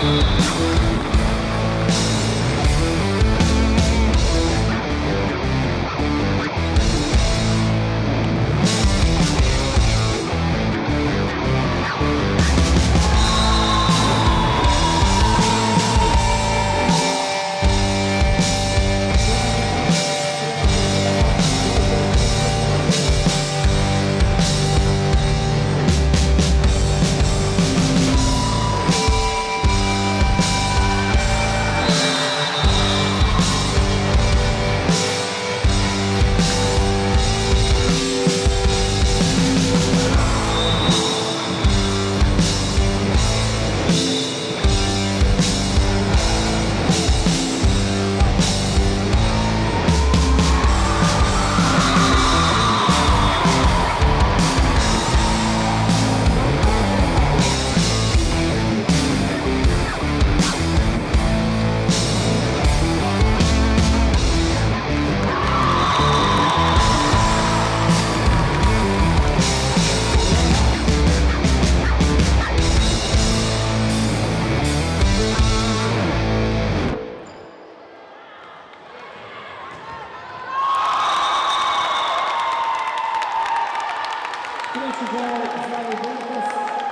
Thank Thank you,